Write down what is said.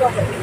Oh,